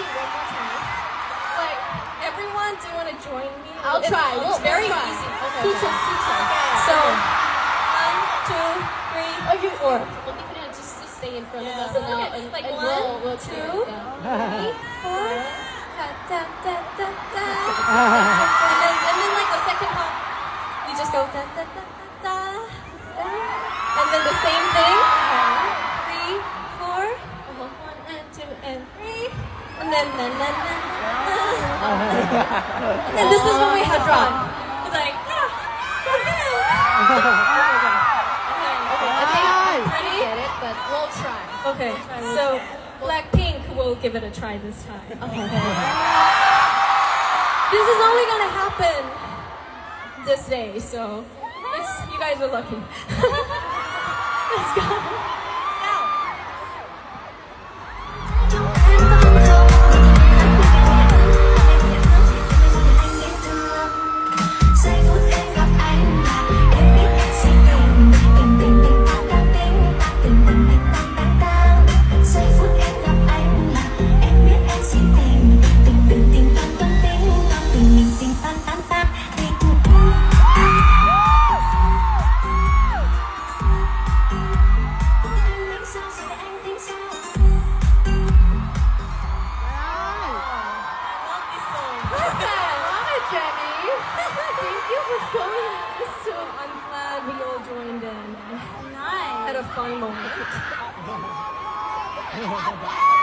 repeat one more time? Like, everyone, do you want to join me? I'll It's- try. It's very try. easy. Okay. Teach us, teach us. So, one, two, three, Okay, four. Can just, stay in front of us and, Okay, and, like and one, we'll, we'll two, yeah. three, four. Da, da, da, da, and, then, and then, like, the second hop, you just go da, da, da, da, da. And then the same thing. Three, four. One and two and three. And then, na, na, na, na, na. And then this is when we have fun. It's like, yeah. Okay, I Ready? get it, but we'll try. Okay, so Blackpink will give it a try this time. Okay. This is only gonna happen this day, so you guys are lucky. Let's go. We all joined in. Nice. Had a fun moment.